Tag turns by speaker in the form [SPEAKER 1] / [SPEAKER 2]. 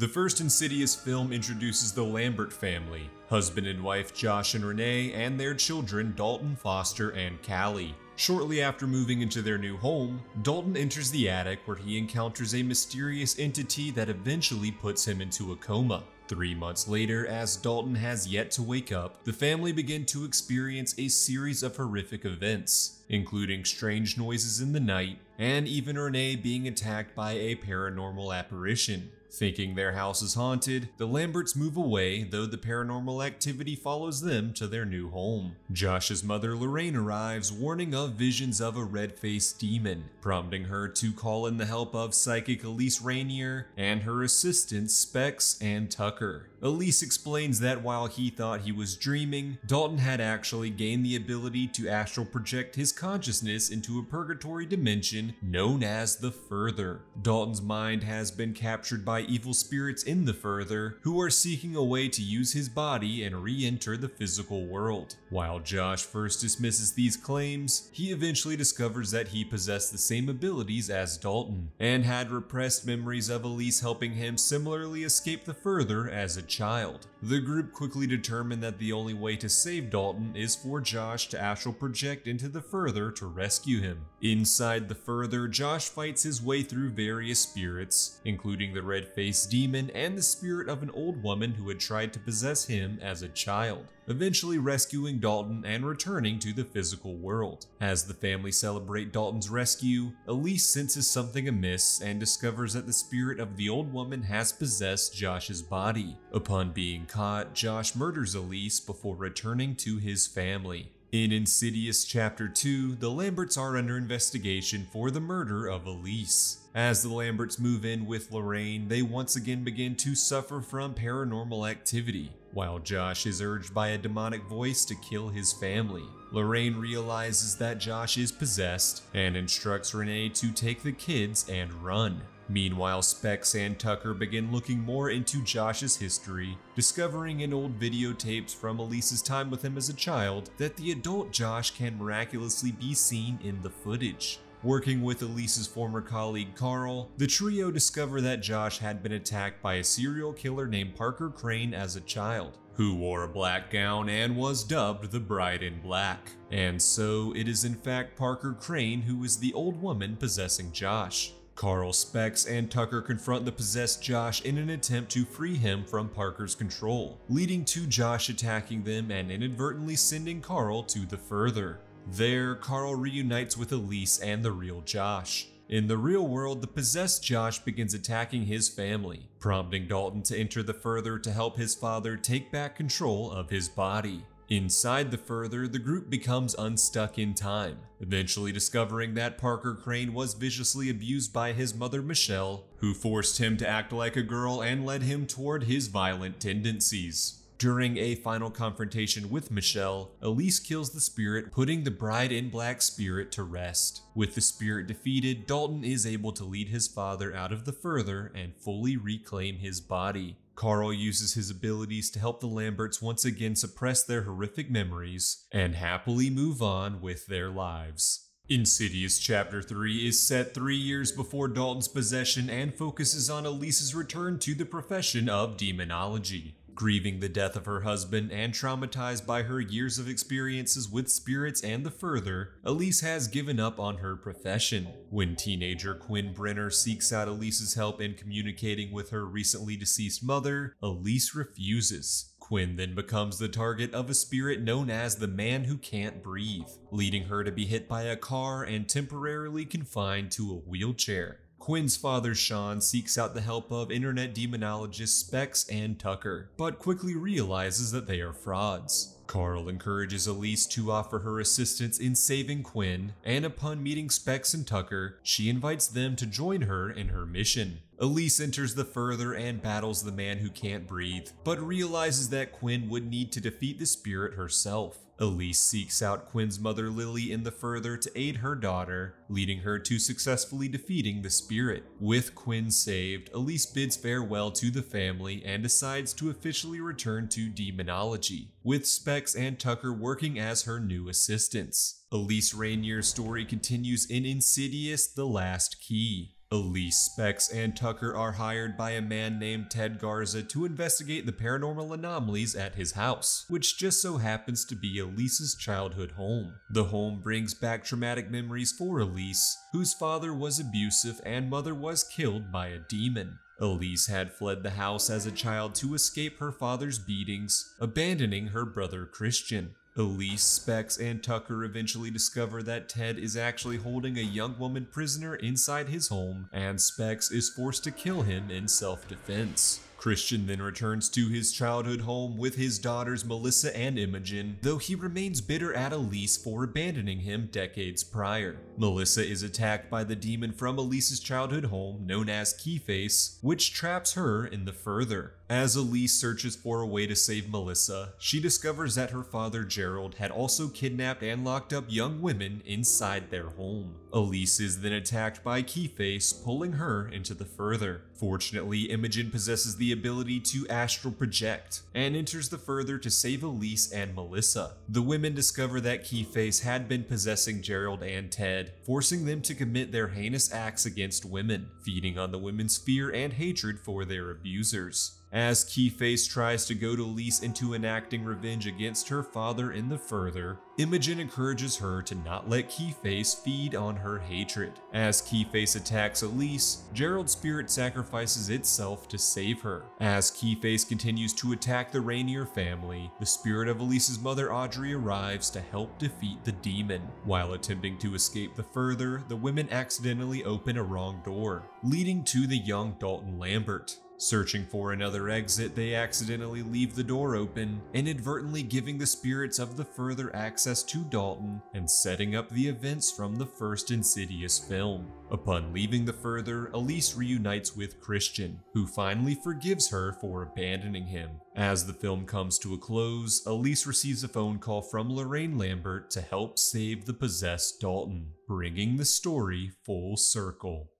[SPEAKER 1] The first Insidious film introduces the Lambert family, husband and wife Josh and Renai, and their children Dalton, Foster, and Callie. Shortly after moving into their new home, Dalton enters the attic where he encounters a mysterious entity that eventually puts him into a coma. Three months later, as Dalton has yet to wake up, the family begin to experience a series of horrific events, including strange noises in the night, and even Renai being attacked by a paranormal apparition. Thinking their house is haunted, the Lamberts move away, though the paranormal activity follows them to their new home. Josh's mother Lorraine arrives, warning of visions of a red faced demon, prompting her to call in the help of psychic Elise Rainier and her assistants Specs and Tucker. Elise explains that while he thought he was dreaming, Dalton had actually gained the ability to astral project his consciousness into a purgatory dimension known as the Further. Dalton's mind has been captured by evil spirits in the Further who are seeking a way to use his body and re enter the physical world. While Josh first dismisses these claims, he eventually discovers that he possessed the same abilities as Dalton and had repressed memories of Elise helping him similarly escape the Further as a child. The group quickly determined that the only way to save Dalton is for Josh to astral project into the Further to rescue him. Inside the Further, Josh fights his way through various spirits, including the red-faced demon and the spirit of an old woman who had tried to possess him as a child eventually rescuing Dalton and returning to the physical world. As the family celebrate Dalton's rescue, Elise senses something amiss and discovers that the spirit of the old woman has possessed Josh's body. Upon being caught, Josh murders Elise before returning to his family. In Insidious Chapter 2, the Lamberts are under investigation for the murder of Elise. As the Lamberts move in with Lorraine, they once again begin to suffer from paranormal activity, while Josh is urged by a demonic voice to kill his family. Lorraine realizes that Josh is possessed and instructs Renai to take the kids and run. Meanwhile, Specs and Tucker begin looking more into Josh's history, discovering in old videotapes from Elise's time with him as a child that the adult Josh can miraculously be seen in the footage. Working with Elise's former colleague Carl, the trio discover that Josh had been attacked by a serial killer named Parker Crane as a child, who wore a black gown and was dubbed the Bride in Black. And so it is in fact Parker Crane who is the old woman possessing Josh. Carl Specs and Tucker confront the possessed Josh in an attempt to free him from Parker's control, leading to Josh attacking them and inadvertently sending Carl to the further. There, Carl reunites with Elise and the real Josh. In the real world, the possessed Josh begins attacking his family, prompting Dalton to enter the Further to help his father take back control of his body. Inside the Further, the group becomes unstuck in time, eventually discovering that Parker Crane was viciously abused by his mother Michelle, who forced him to act like a girl and led him toward his violent tendencies. During a final confrontation with Michelle, Elise kills the spirit, putting the bride in black spirit to rest. With the spirit defeated, Dalton is able to lead his father out of the further and fully reclaim his body. Carl uses his abilities to help the Lamberts once again suppress their horrific memories and happily move on with their lives. Insidious Chapter 3 is set three years before Dalton's possession and focuses on Elise's return to the profession of demonology. Grieving the death of her husband and traumatized by her years of experiences with spirits and the further, Elise has given up on her profession. When teenager Quinn Brenner seeks out Elise's help in communicating with her recently deceased mother, Elise refuses. Quinn then becomes the target of a spirit known as the Man Who Can't Breathe, leading her to be hit by a car and temporarily confined to a wheelchair. Quinn's father Sean seeks out the help of internet demonologists Specs and Tucker, but quickly realizes that they are frauds. Carl encourages Elise to offer her assistance in saving Quinn, and upon meeting Specs and Tucker, she invites them to join her in her mission. Elise enters the further and battles the man who can't breathe, but realizes that Quinn would need to defeat the spirit herself. Elise seeks out Quinn's mother Lily in the further to aid her daughter, leading her to successfully defeating the spirit. With Quinn saved, Elise bids farewell to the family and decides to officially return to demonology, with Specs and Tucker working as her new assistants. Elise Rainier's story continues in Insidious The Last Key. Elise, Specs, and Tucker are hired by a man named Ted Garza to investigate the paranormal anomalies at his house, which just so happens to be Elise's childhood home. The home brings back traumatic memories for Elise, whose father was abusive and mother was killed by a demon. Elise had fled the house as a child to escape her father's beatings, abandoning her brother Christian. Elise, Specs, and Tucker eventually discover that Ted is actually holding a young woman prisoner inside his home, and Specs is forced to kill him in self-defense. Christian then returns to his childhood home with his daughters Melissa and Imogen, though he remains bitter at Elise for abandoning him decades prior. Melissa is attacked by the demon from Elise's childhood home known as Keyface, which traps her in the further. As Elise searches for a way to save Melissa, she discovers that her father Gerald had also kidnapped and locked up young women inside their home. Elise is then attacked by Keyface, pulling her into the further. Fortunately, Imogen possesses the ability to astral project and enters the further to save Elise and Melissa. The women discover that Keyface had been possessing Gerald and Ted, forcing them to commit their heinous acts against women, feeding on the women's fear and hatred for their abusers. As Keyface tries to goad Elise into enacting revenge against her father in the further, Imogen encourages her to not let Keyface feed on her hatred. As Keyface attacks Elise, Gerald's spirit sacrifices itself to save her. As Keyface continues to attack the Rainier family, the spirit of Elise's mother Audrey arrives to help defeat the demon. While attempting to escape the further, the women accidentally open a wrong door, leading to the young Dalton Lambert. Searching for another exit, they accidentally leave the door open, inadvertently giving the spirits of the further access to Dalton and setting up the events from the first Insidious film. Upon leaving the further, Elise reunites with Christian, who finally forgives her for abandoning him. As the film comes to a close, Elise receives a phone call from Lorraine Lambert to help save the possessed Dalton, bringing the story full circle.